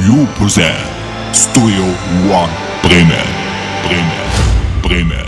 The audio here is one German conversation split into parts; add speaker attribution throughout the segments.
Speaker 1: You present Studio One Bremen, Bremen, Bremen.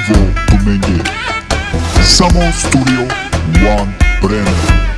Speaker 1: Ivo Dominguez Samo Studio One Brand.